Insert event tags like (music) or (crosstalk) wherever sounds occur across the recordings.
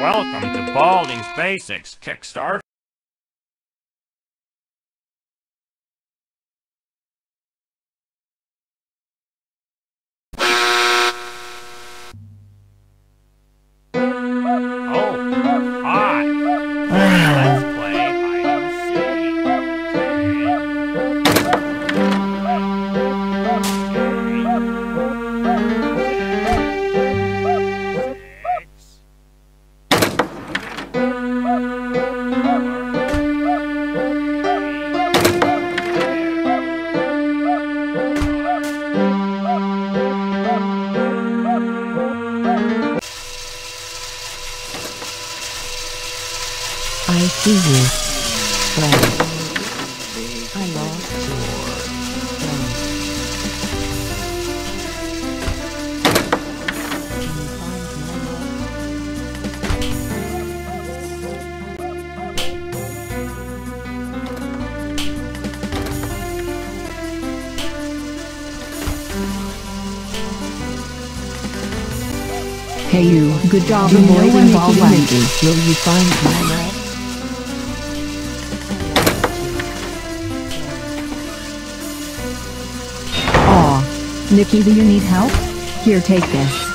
Welcome to Baldi's Basics Kickstarter. Will you find my love? Aw, Nikki do you need help? Here take this.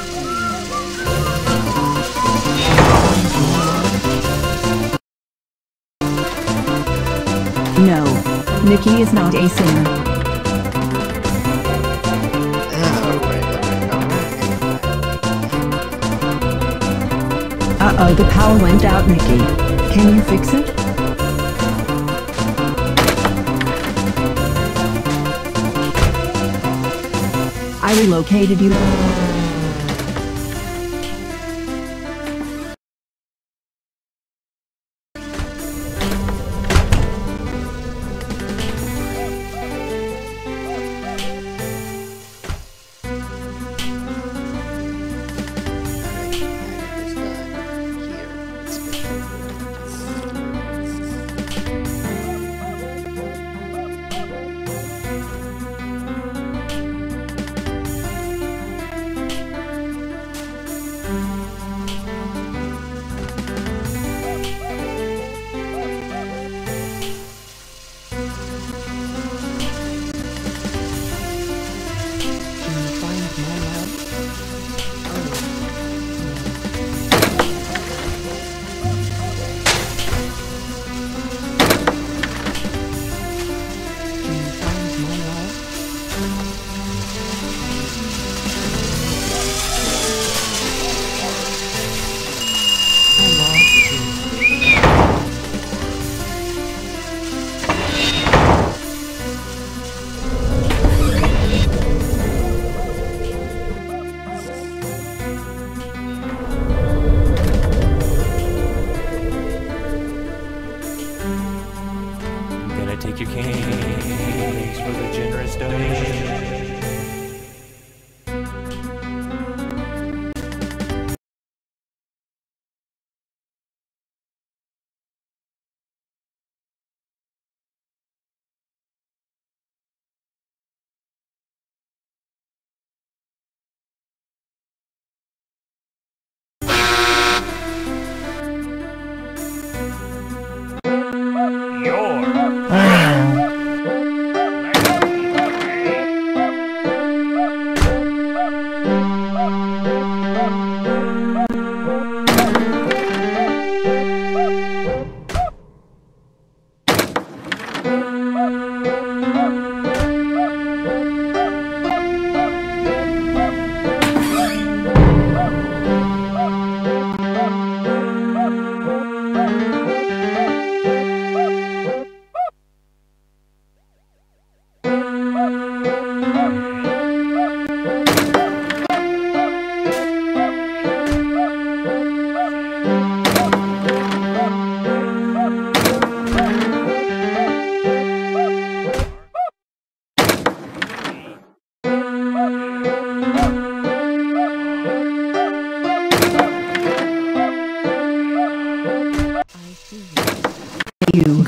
No, Nikki is not a singer. Oh, the power went out, Mickey. Can you fix it? I relocated you.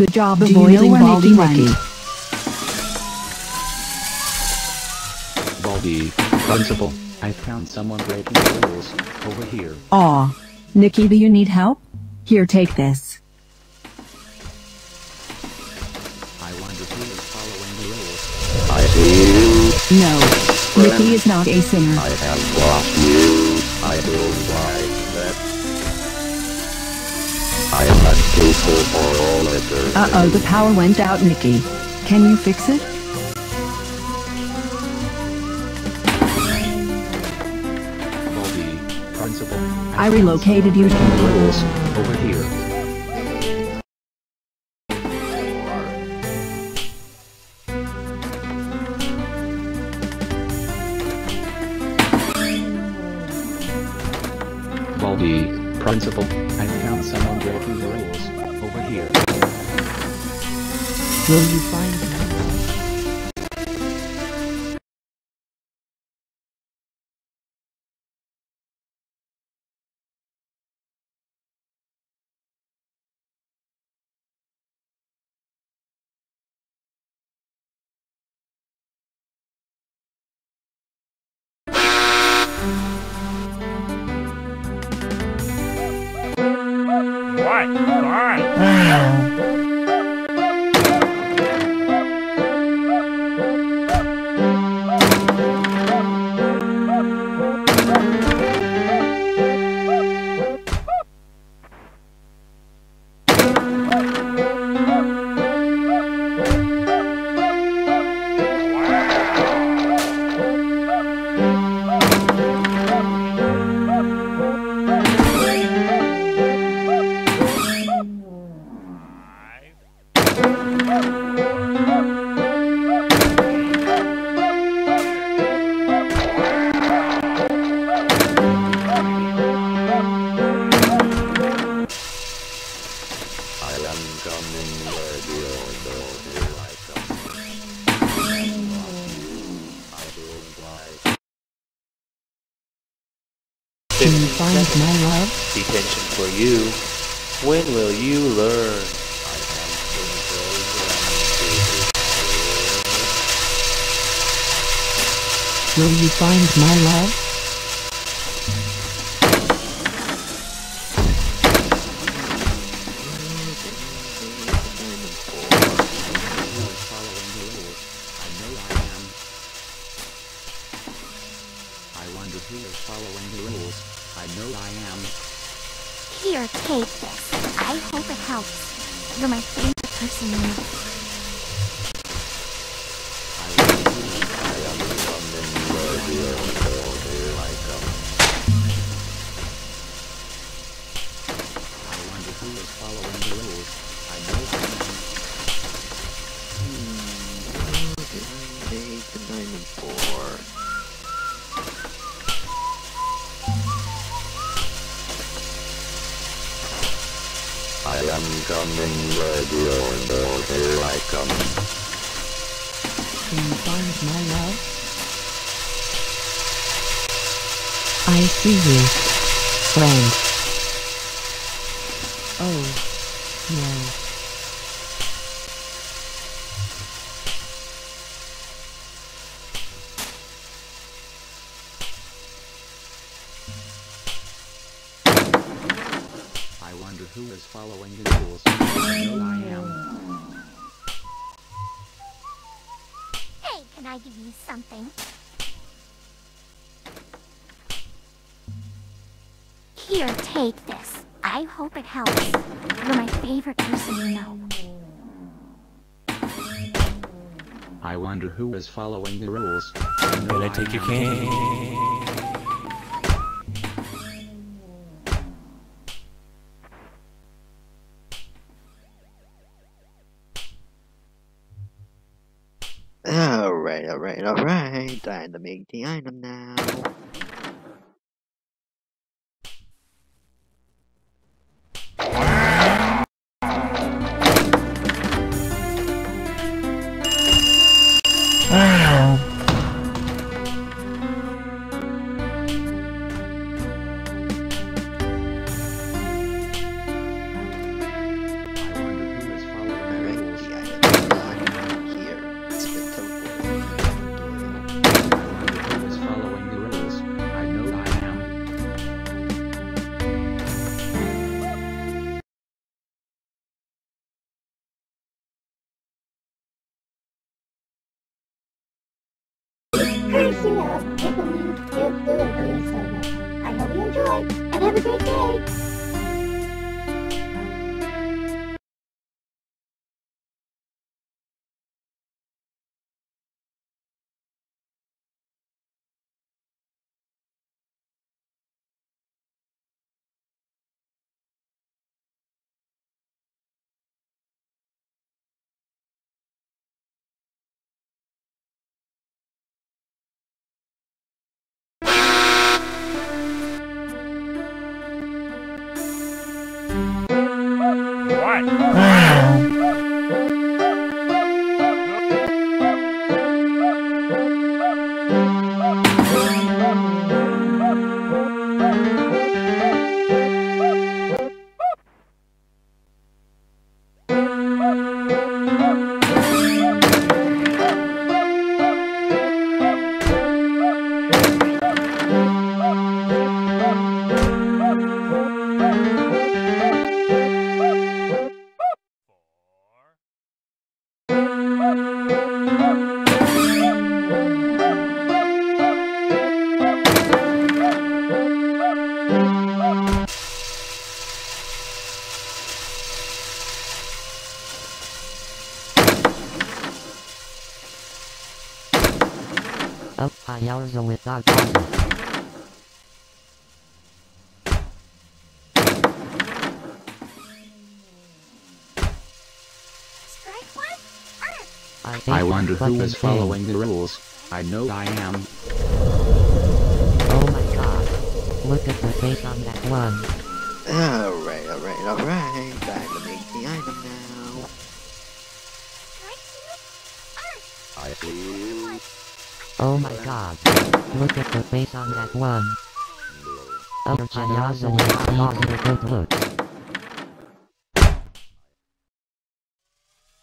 good job avoiding Baldi Rank. Baldi, principal. I found someone breaking the rules. Over here. Aw. Nikki, do you need help? Here, take this. I wonder who is following the rules. I see you. No. Nikki is not a singer. I have lost you. I know why. I am not capable for all eternity. Uh-oh, the power went out, Nikki. Can you fix it? Bobby, principal. I relocated you. Rules, over here. I hope it helps. You're my favorite person you know. I wonder who is following the rules. I know Gonna I take your am. cane. Alright, alright, alright. Time to make the item now. Up high hours with dog positive. Strike one? Arr! I, I wonder who fucking is thing. following the rules. I know I am. Oh my god. Look at the face on that one. Alright, alright, alright. Look at the face on that one. Up generosity positive good looks.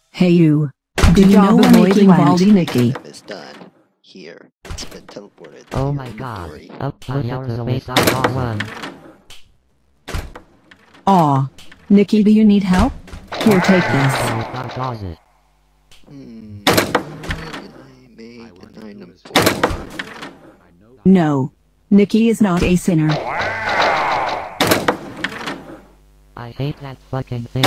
Hey you. Good Do you know of where making Nicky Baldi Nicky? Is done. Here. It's been teleported. to Oh my god. inventory. Up high face on that one. Aw. Nicky, do you need help? Here, take this. Dog positive. Hmm. Can I make an item for? I know I No. Nikki is not a sinner. I hate that fucking thing.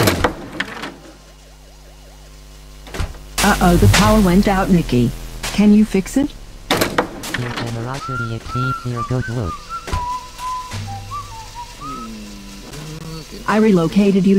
Uh-oh, the power went out, Nikki. Can you fix it? Your generosity exceeds your good looks. I relocated you.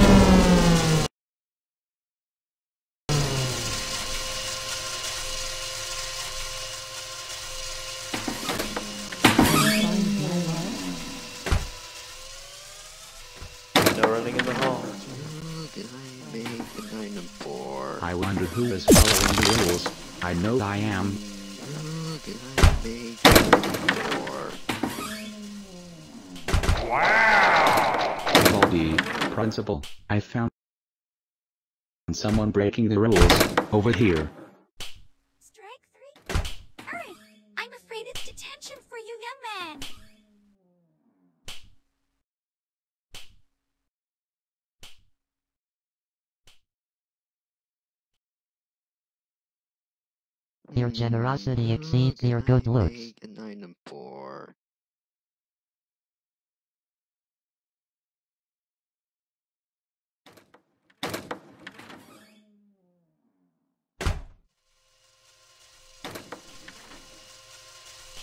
Someone breaking the rules. Over here. Strike three? Alright, I'm afraid it's detention for you, young man. Your generosity exceeds your good I looks. Make an item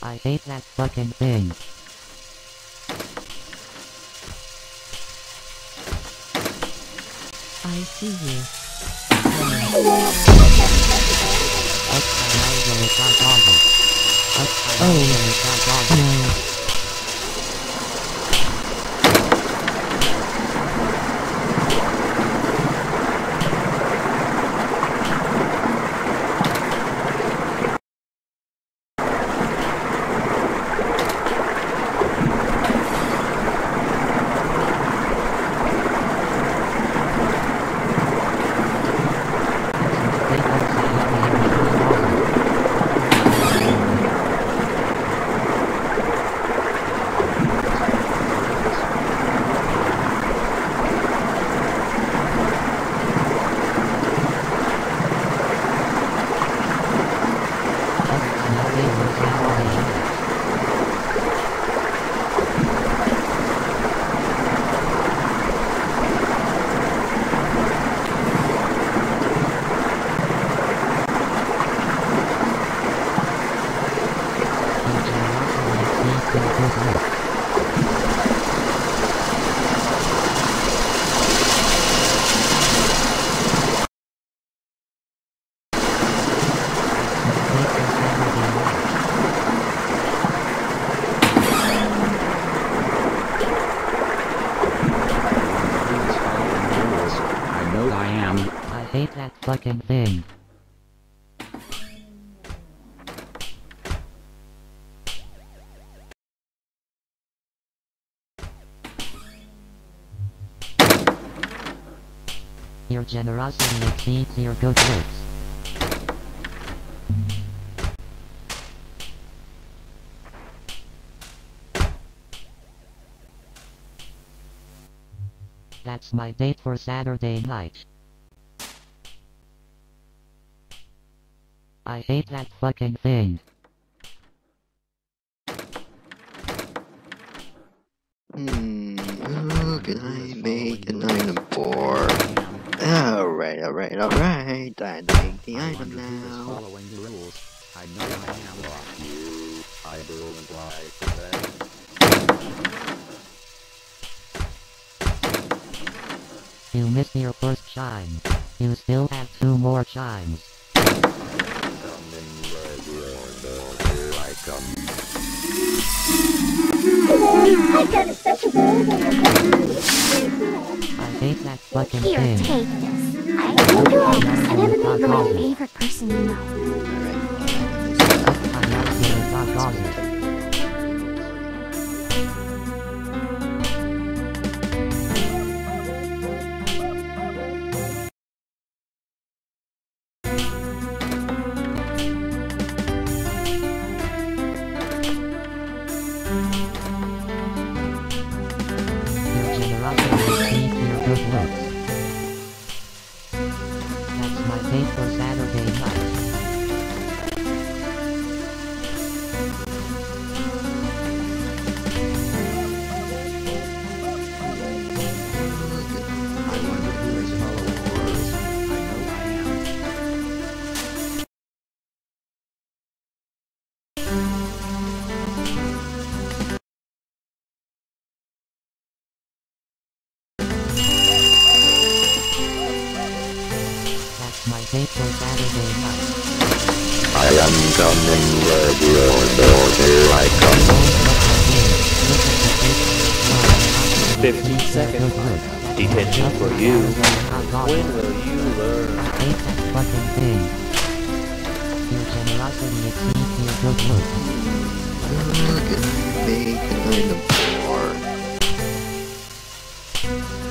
I hate that fucking thing. I see you. High hours with dog positive. Up high Oh. hours with dog positive. No. They don't say happy hours with dog positive. Your generosity exceeds your good looks. Take your Saturday night. Please follow the rules. I know I am. I hate that fucking thing. Your generosity exceeds your good looks. That's my date for Saturday night. I hate that fucking thing. Hmm, who can I make an item for? I am. Alright, alright, alright. Time to make the I item wonder who is now. following the rules. I know I am. You, I don't like that. You missed your first chime. You still have two more chimes. Coming radio, and here I come. I've got such a bird and. I hate that fucking Here, thing. take this. I you enjoy. And everybody, you're my favorite person you know. Your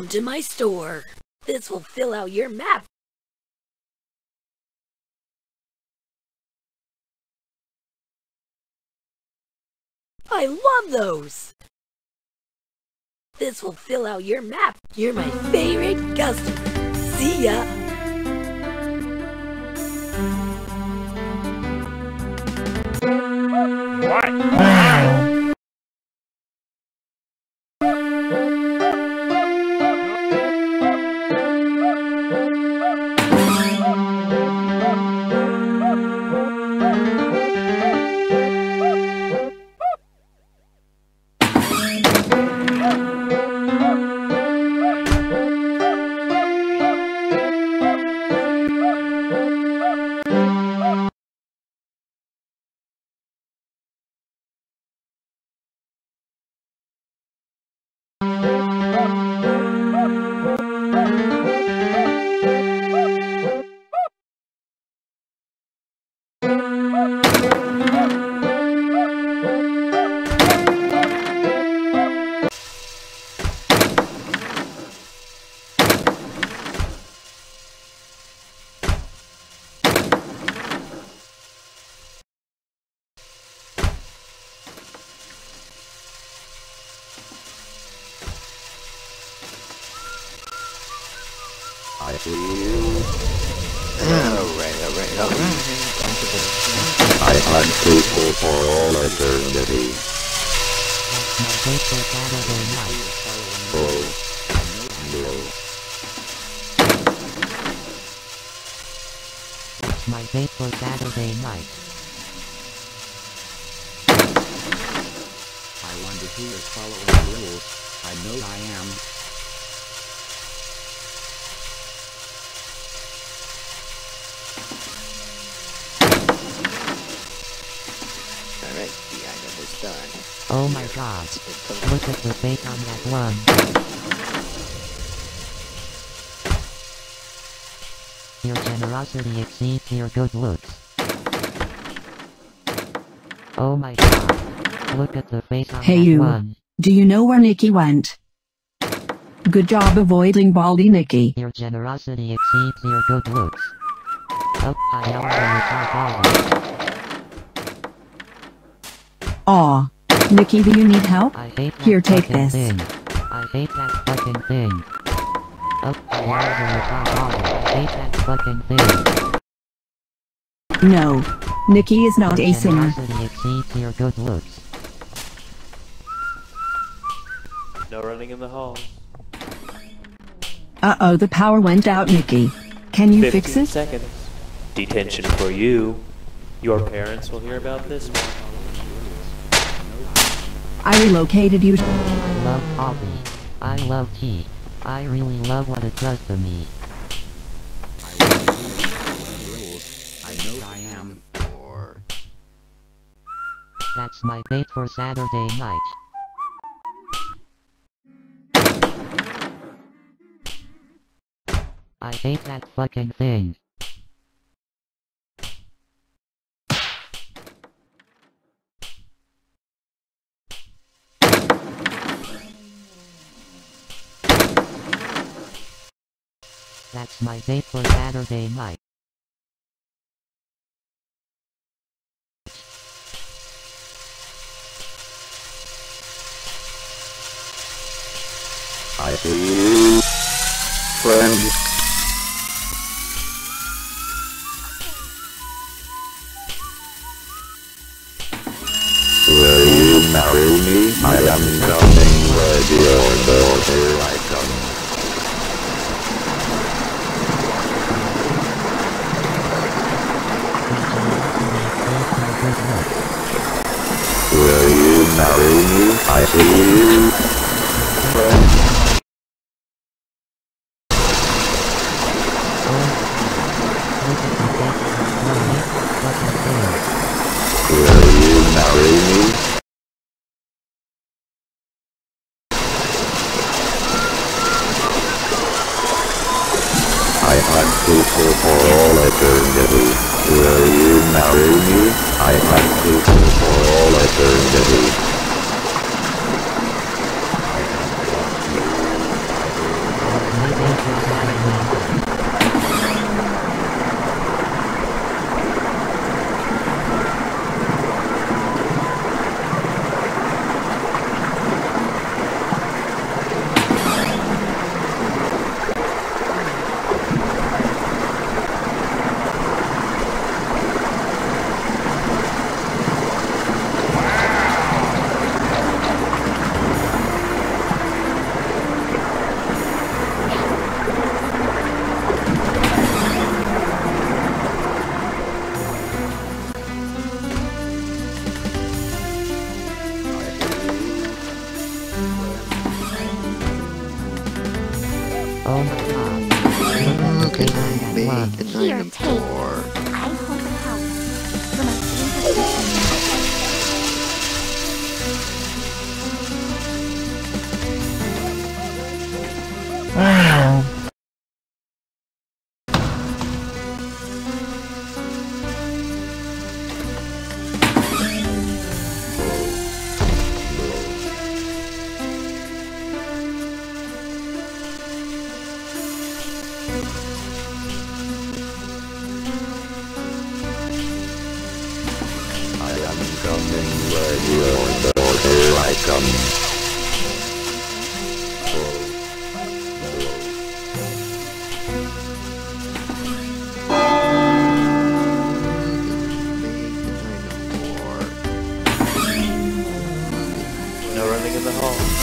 Welcome to my store. This will fill out your map. I love those. This will fill out your map. You're my favorite customer. See ya. What? I hunt people for all eternity. Oh. No. My for Saturday night. I wonder who is following the rules. I know I am. Alright, the item is done. Oh my god. Look at the face on that one. Your generosity exceeds your good looks. Oh my god. Look at the face on that one. Hey that you. one. Do you know where Nikki went? Good job avoiding Baldi Nikki. Your generosity exceeds your good looks. Up high up the top. Aw. Nikki, do you need help? I hate that Here, take this. thing. I hate that fucking thing. Up high up on the top always. I hate that fucking thing. No. Nikki is not a singer. generosity exceeds your good looks. No running in the hall. Uh-oh, the power went out, Nikki. Can you fix it? seconds. Detention for you. Your parents will hear about this one. I relocated you. I love coffee. I love tea. I really love what it does to me. I wonder who is following the rules. I know I am. Or That's my date for Saturday night. I hate that fucking thing. That's my date for Saturday night. I see you. Friend.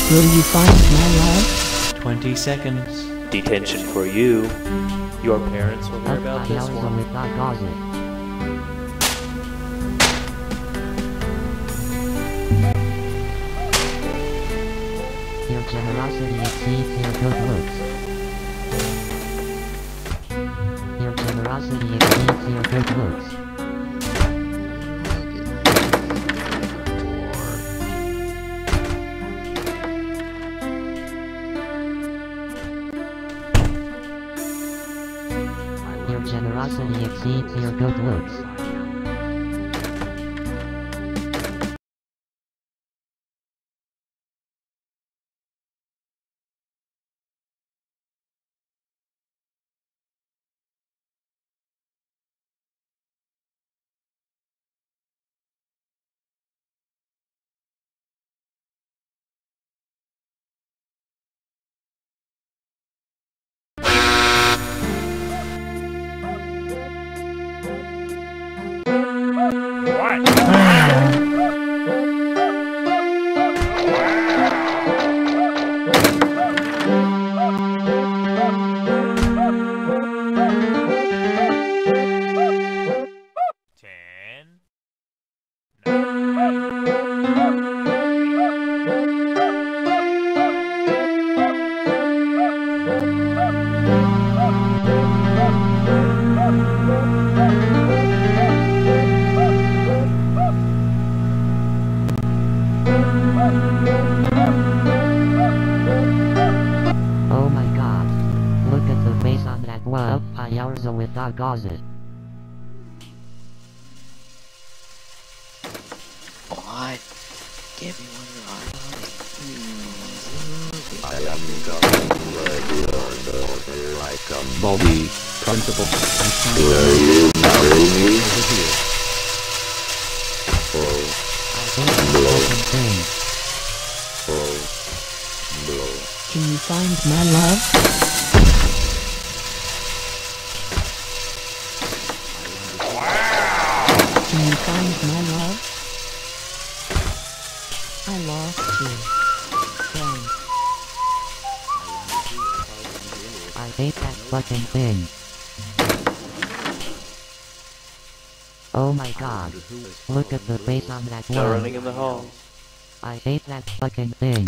Will you find my love? 20 seconds. Detention for you. Your parents will hear about this one. Generosity exceeds your good looks. Your generosity exceeds your good looks. Your generosity exceeds your Ten. Odpaliarza with Gossip. What? Give me one of your I am coming where you are, daughter. I come. Baldi, principal. I found Will you marry me? over here. Oh, I hate that fucking thing. oh, blow. Can you find my love? Can you find my love? I lost you. Friend. I hate that fucking thing. Oh my god. Look at the face on that No one. running in the halls. I hate that fucking thing.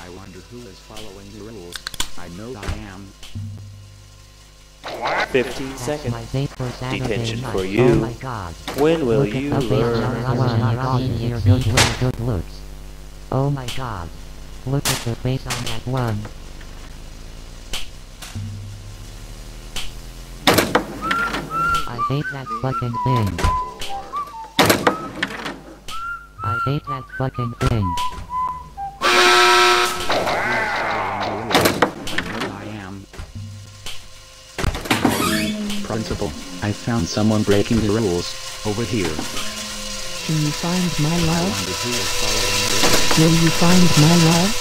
I wonder who is following the rules. I know I am. 15 seconds. my date for Saturday Detention for Oh you. my god. When will you the face on learn? that one. Generosity exceeds your good looks. Oh my god. Look at the face on that one. I hate that fucking thing. I hate that fucking thing. Principal, I found someone breaking the rules. Over here. Can you find my love? wonder who is following the rules. Will you find my love?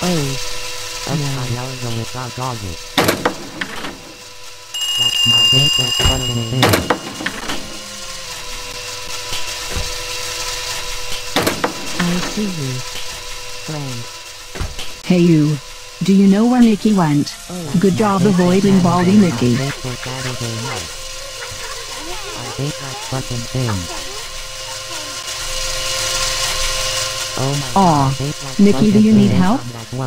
Oh, That's No. my Naruto without goggles. That's my favorite fucking thing. I see you. Friend. Hey you. Do you know where Nikki went? Good job avoiding Baldi Saturday Mickey. night for Saturday night. I hate that fucking thing. Oh my Aw, Nikki, do you need help?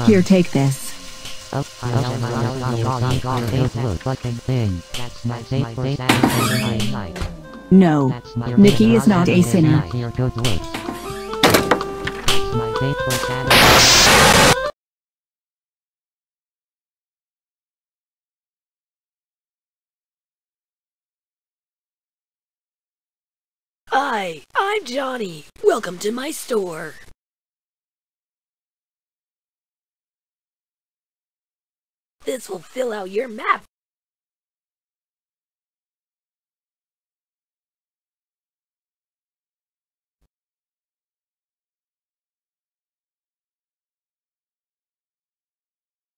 Here, take this. No. Nikki is not a sinner. Hi, I'm Johnny. Welcome to my store. This will fill out your map.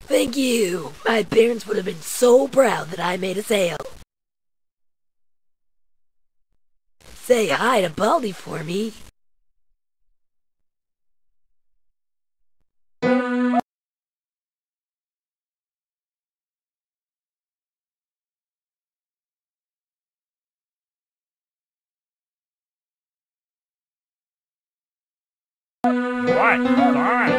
Thank you. My parents would have been so proud that I made a sale. say hi to Baldi for me. What? on.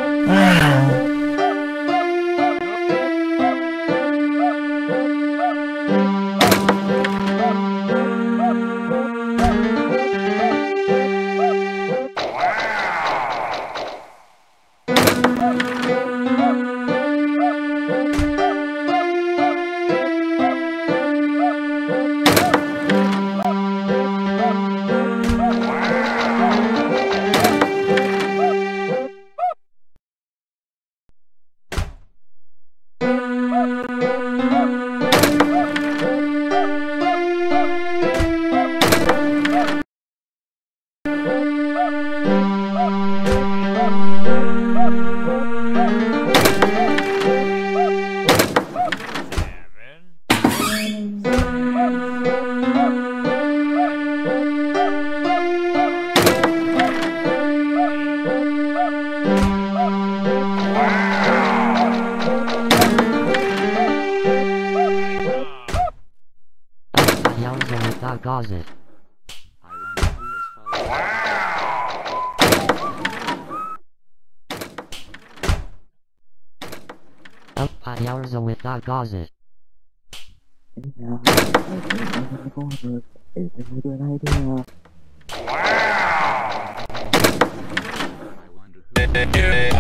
Up Yowza with the gauze. Oh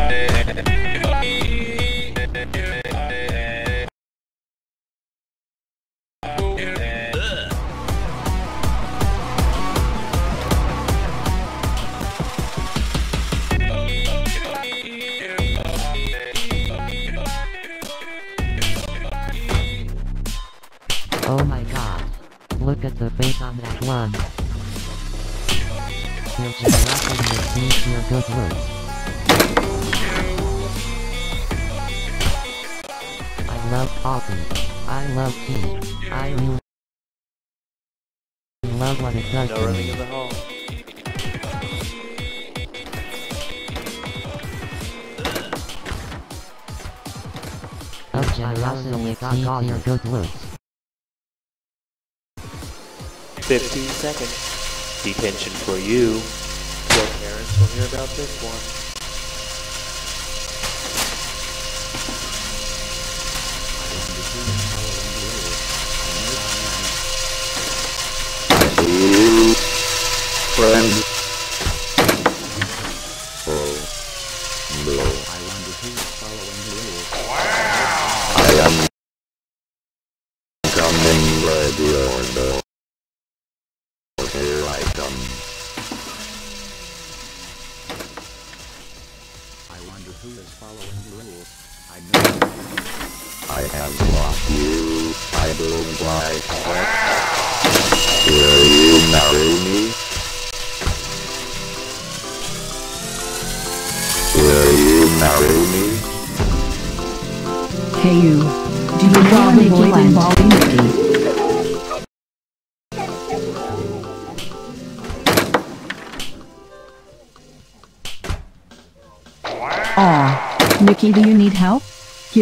15 seconds. Detention for you. Your parents will hear about this one.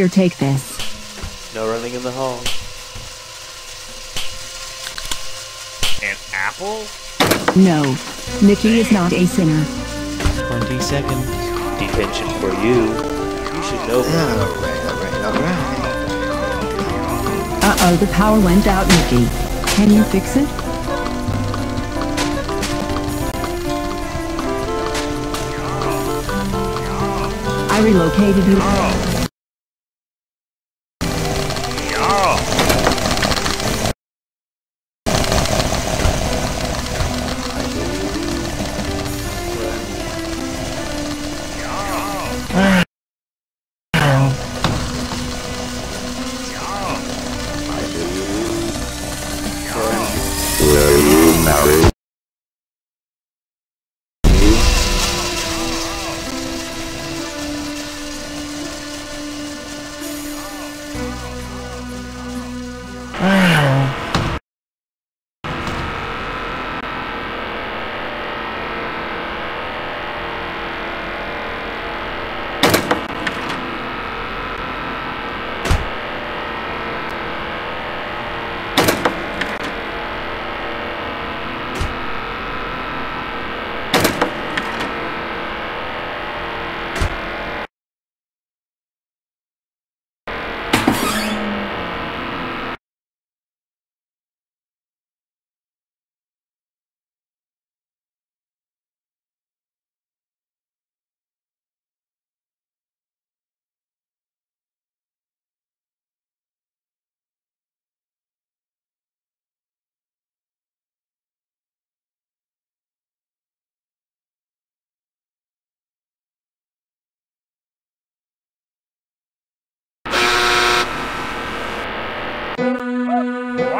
Here, take this. No running in the hall. An apple? No. Mickey is not a sinner. 20 seconds. Detention for you. You should know better. Alright, alright, alright. Uh-oh, the power went out, Nikki. Can you fix it? I relocated you. Will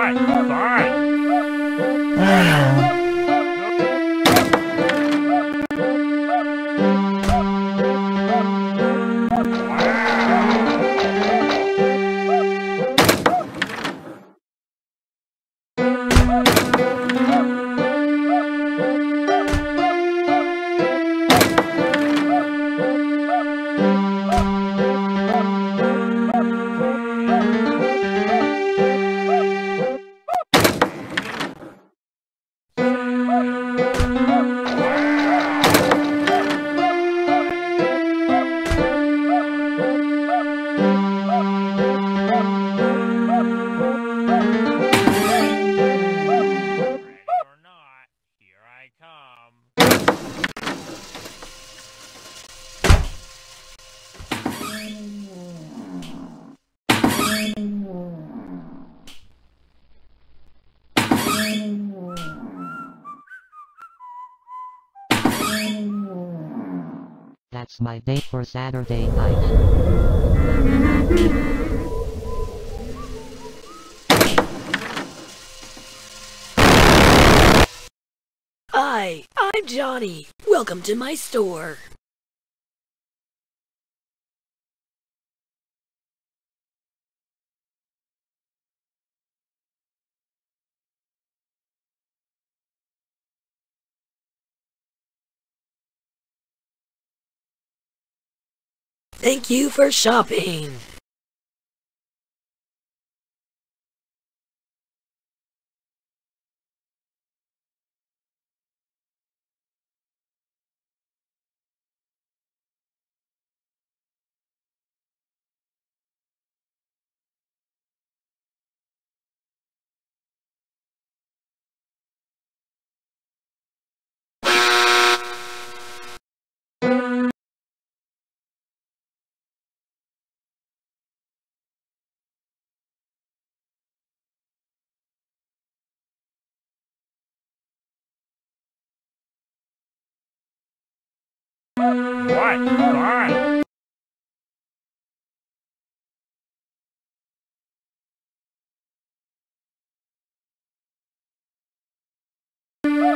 fine, fine. My date for Saturday night. Hi, I'm Johnny. Welcome to my store. Thank you for shopping.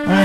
I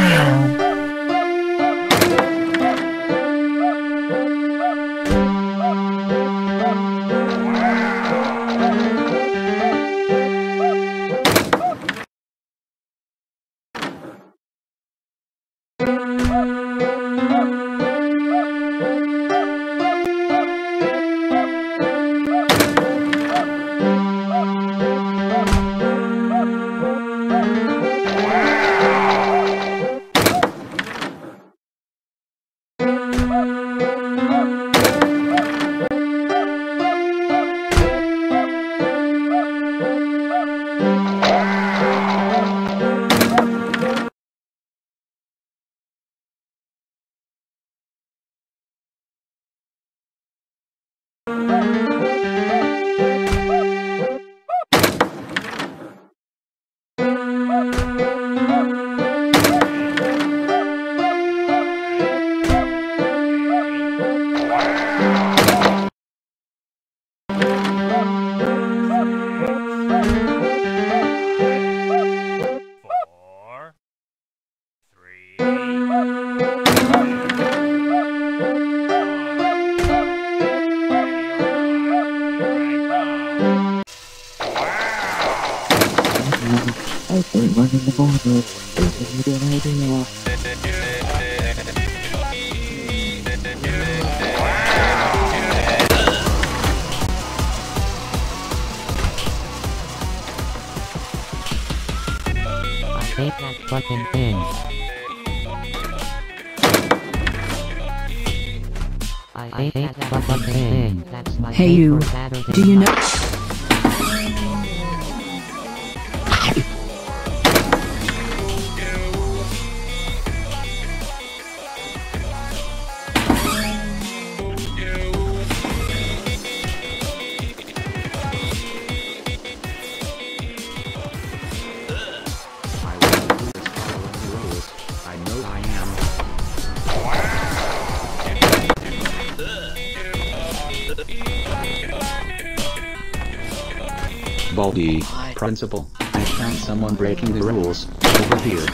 Baldi, principal. I found someone breaking the rules. Over here.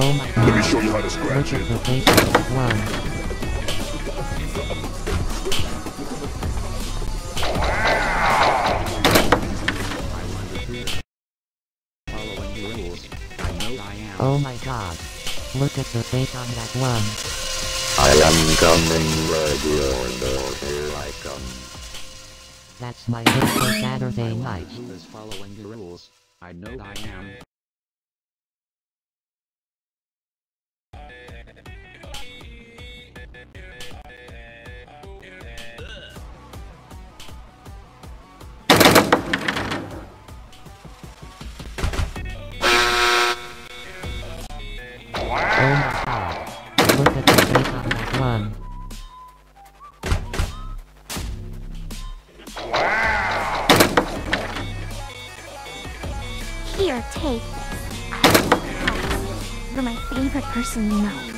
Oh my god. Let me show you how to scratch Look it. at the face on that one. Following the rules. I know I am. Oh my god. Look at the face on that one. I am coming, ready or no, here I come. That's my hit for Saturday night. Who is following the rules? I know I am. Favorite person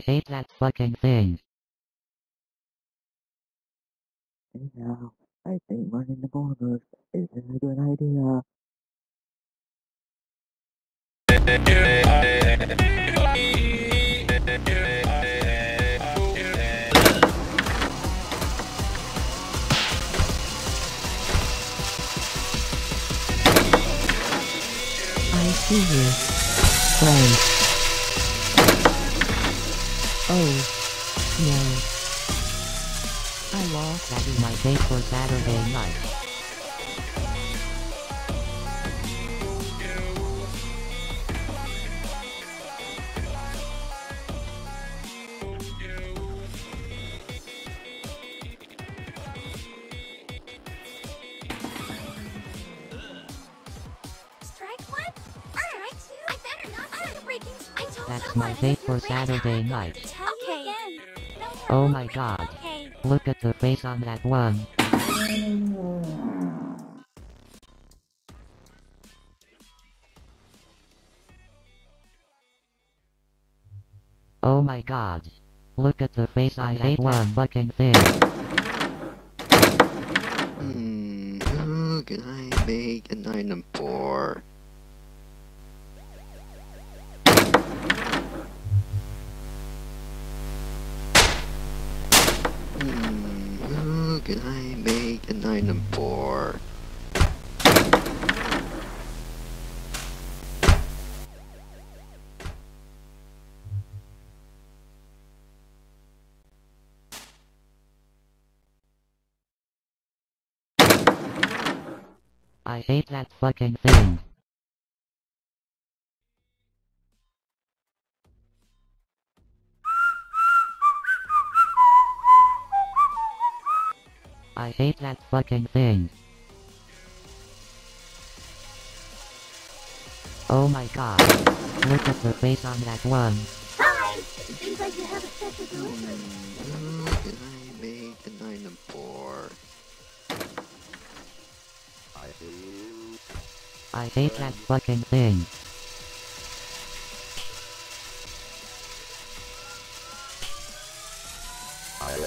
I hate that fucking thing. Yeah, I think running the borders is a good idea. I see you. Friend. Oh. No. I lost that in my face for Saturday night. Saturday night. Okay. Oh my god. Okay. Look at the face on that one. Oh my god. Look at the face I hate one fucking thing. Hmm, who can I make an item for? Hmm, who can I make an item for? I hate that fucking thing. Hate that fucking thing. Oh my god. Look at the face on that one. Hi! It seems like you have a special delivery. Who can I make an item for? I hate that fucking thing.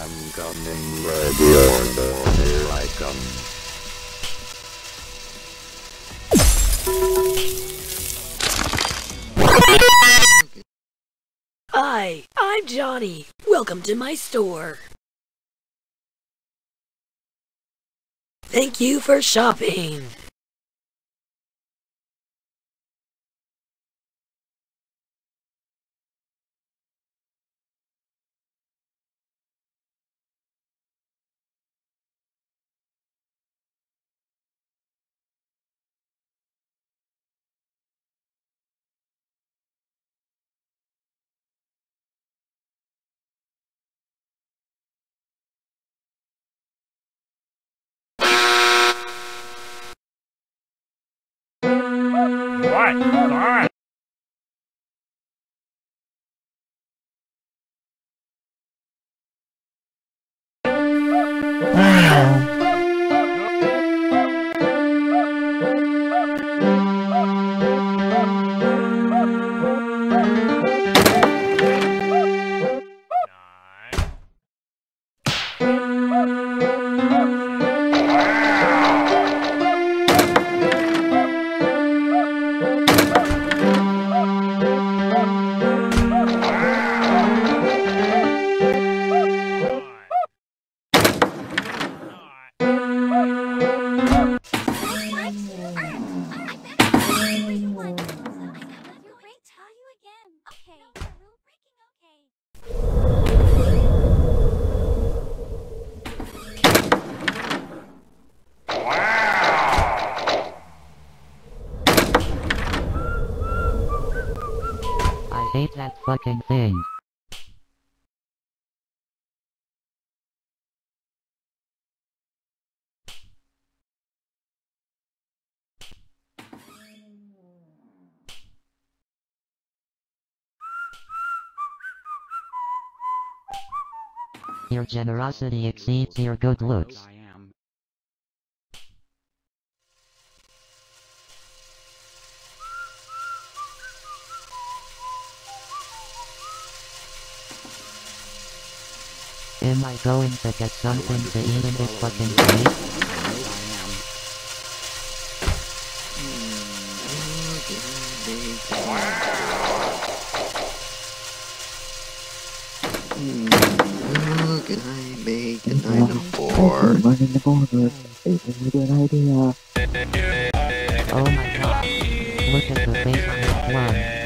Am coming, ready I come. Hi, I'm Johnny. Welcome to my store. Thank you for shopping. What? What? Your generosity exceeds your good looks. Am I going to get something to eat in this fucking place? Hmm, can I make an item I for? think running the corner is a good idea. Oh my god. Look at the face on that one.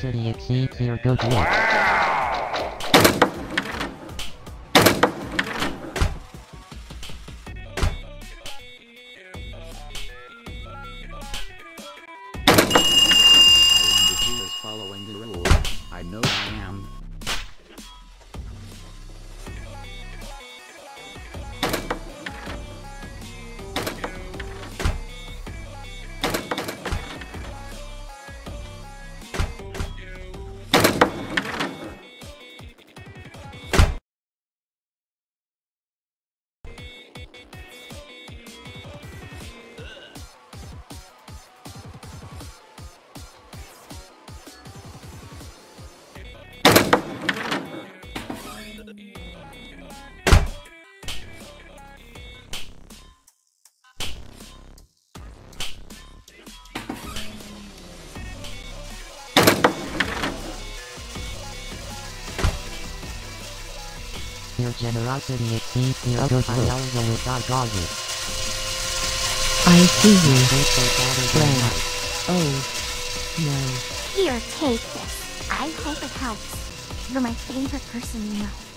Generosity exceeds your good. Exceeds your good looks. I see you. Oh. No. Here, take this. I hope it helps. You're my favorite person you know.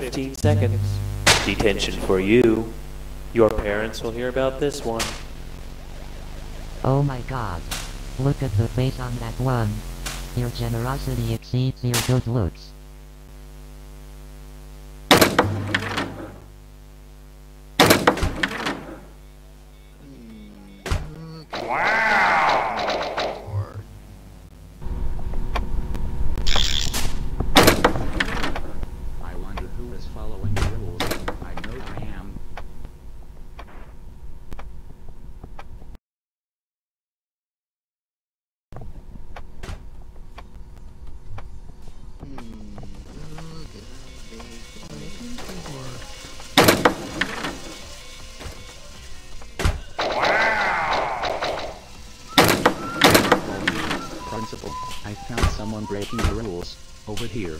15 seconds. Detention for you. Your parents will hear about this one. Oh my god. Look at the face on that one. Your generosity exceeds your good looks. Principal, I found someone breaking the rules. Over here.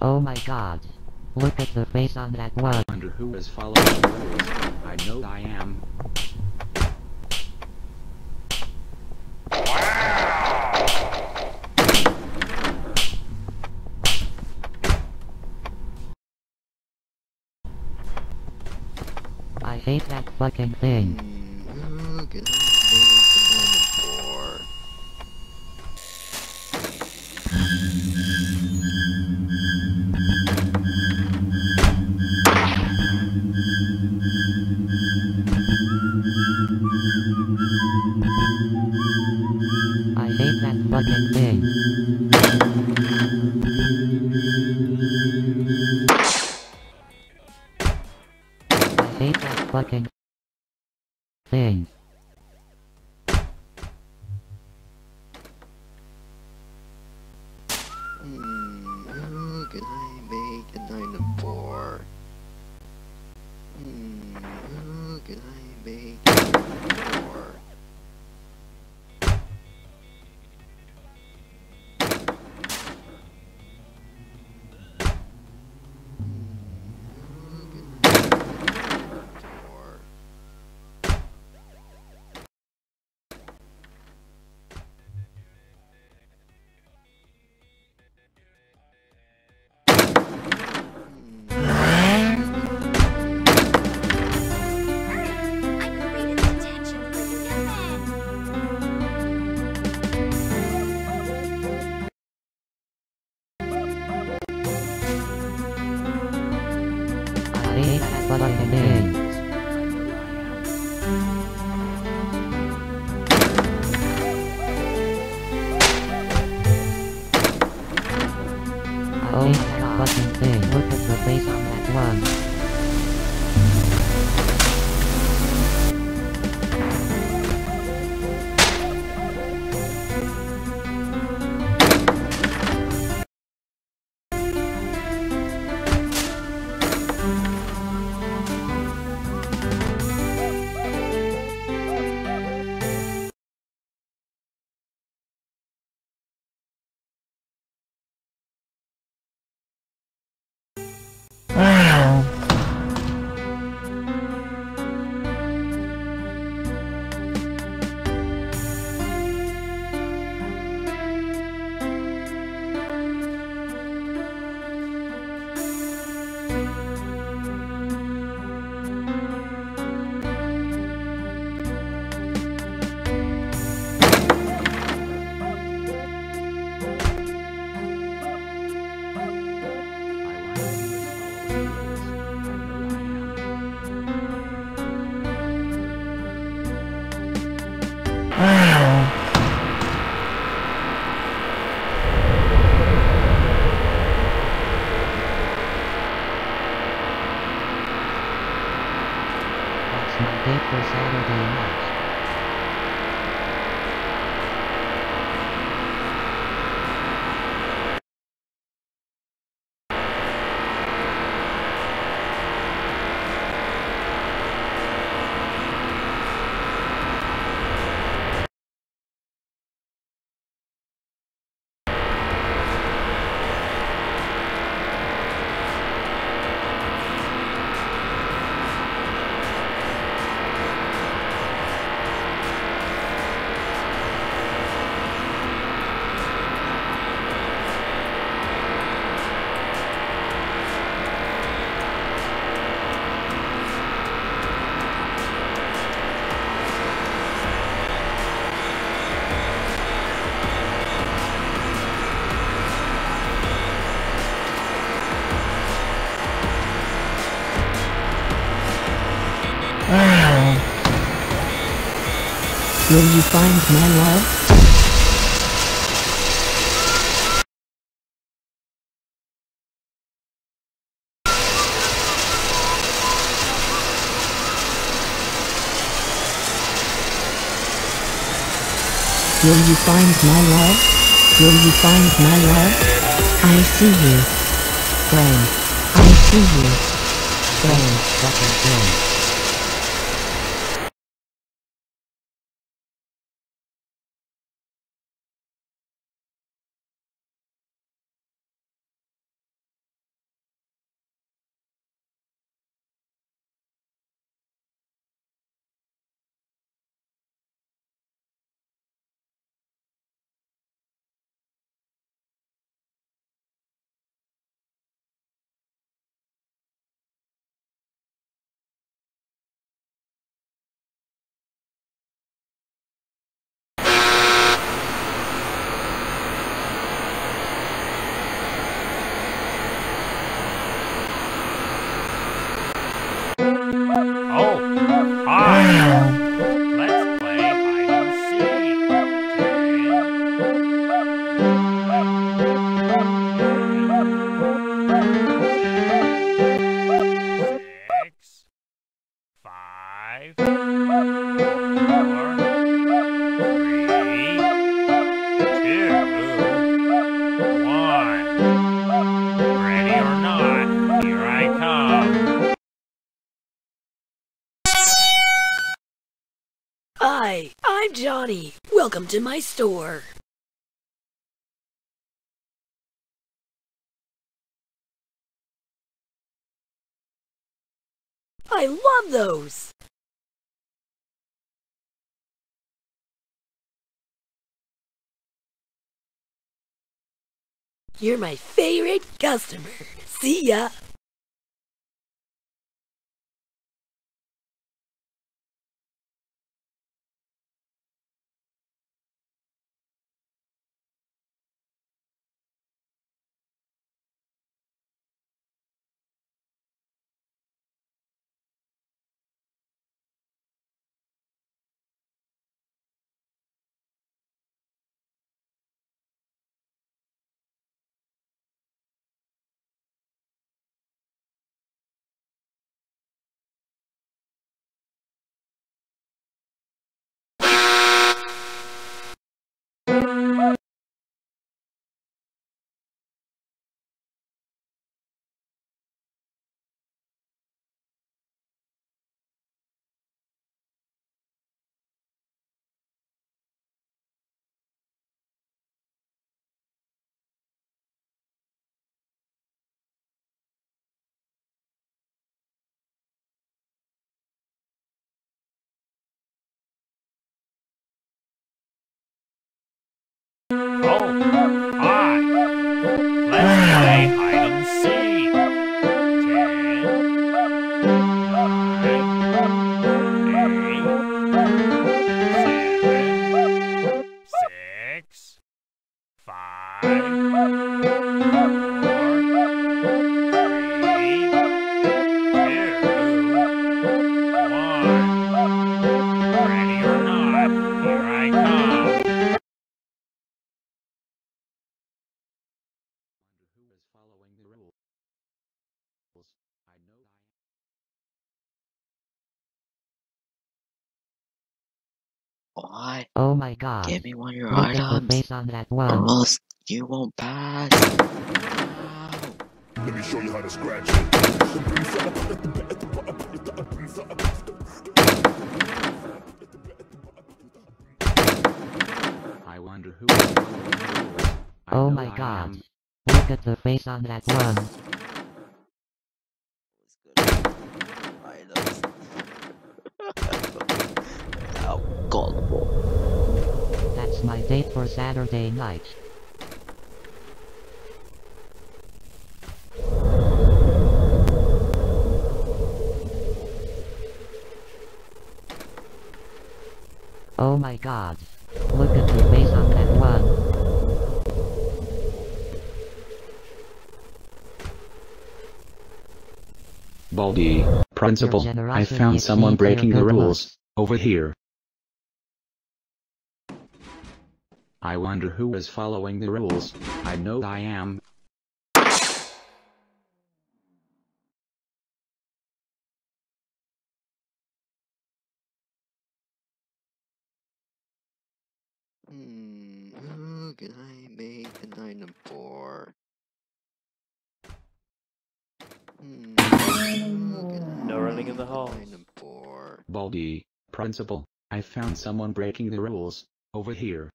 Oh my god. Look at the face on that one. I wonder who is following the rules. I know I am. I hate that fucking thing. Will you find my love? Will you find my love? Will you find my love? I see you. Friend. I see you. Friend. Fucking thing. Johnny. Welcome to my store. I love those. You're my favorite customer. See ya. Oh, my god. Give me one of your Look at the items. face on that Or one. else you won't pass. Let me show you how to scratch. I wonder who is following the rules. I Oh my I god. am. Look at the face on that one. Items. (laughs) How gullible. That's my date for Saturday night. Oh my god. Look at the face on that one. Baldi, principal, I found someone breaking the rules. Over here. I wonder who is following the rules. I know I am. Hmm, who can I make an item for? Hmm, who can I No running in the an halls. item for? Baldi, principal, I found someone breaking the rules. Over here.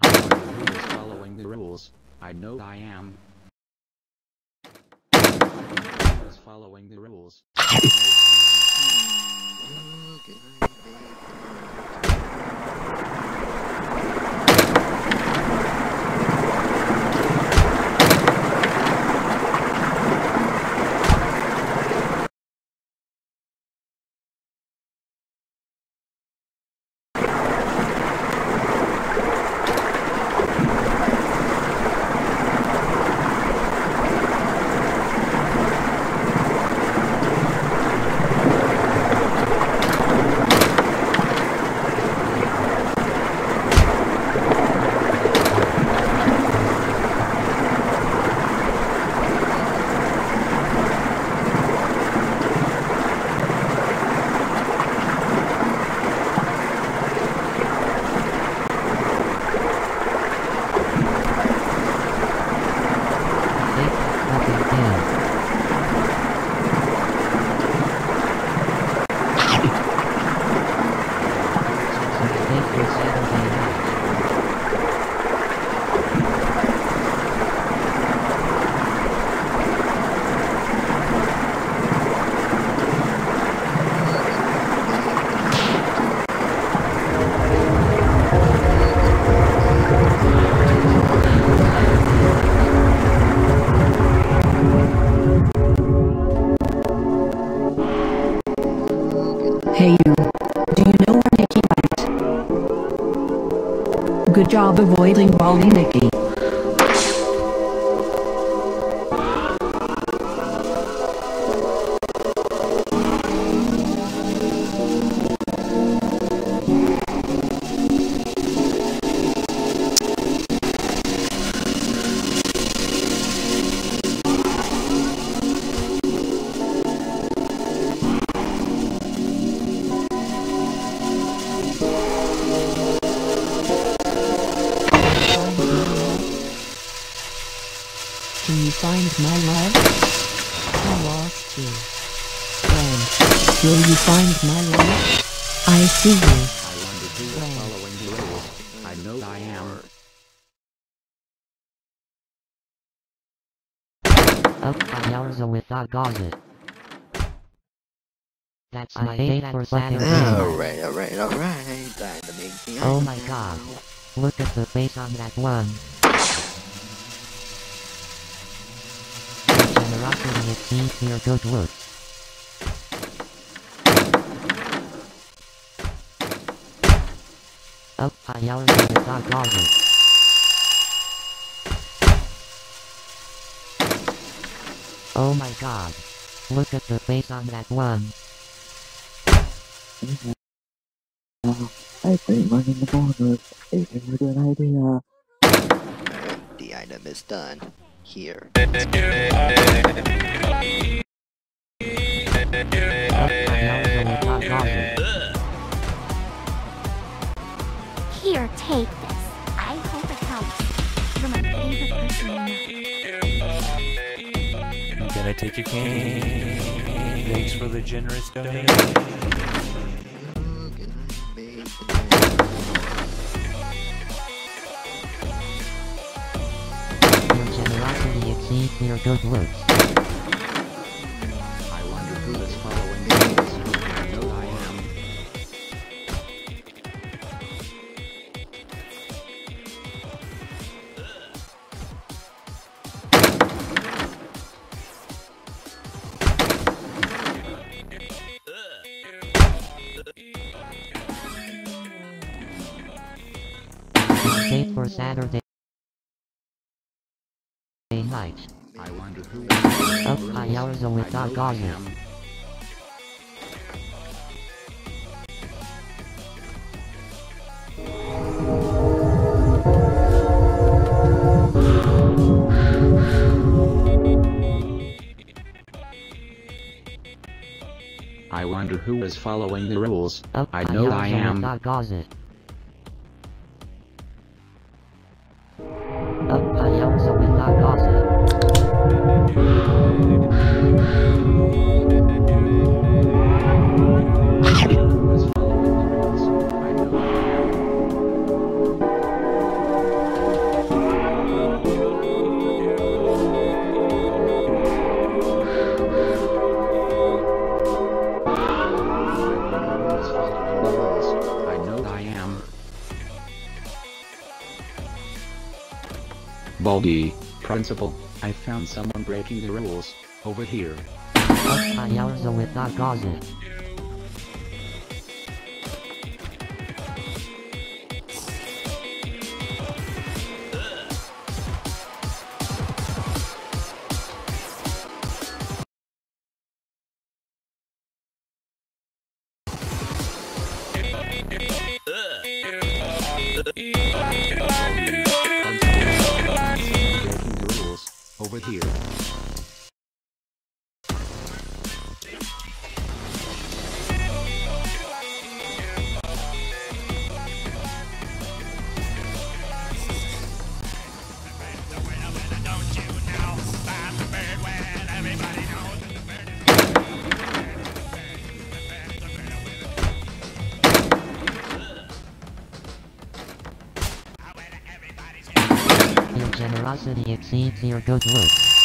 I wonder who is following the rules. I know I am. Following the rules? (laughs) avoiding Baldi for Saturday. Alright, alright, alright. Time to make the Oh my god. Look at the face on that one. The generosity good looks. Up Ayarza without Gauzy. Oh my god. Look at the face on that one. I think running the borders is a good idea. The item is done. Here. Up Ayarza without Gauzy. Here, take this. I hope it helps. You're my favorite person I know. Can I take your cane? Thanks for the generous donation. Your good looks. Ayarza without I Gauzy. I wonder who is following the rules. Up I know I Ayarza am. without principal, I found someone breaking the rules. Over here. Up Ayarza without Gauzy. Breaking your good looks.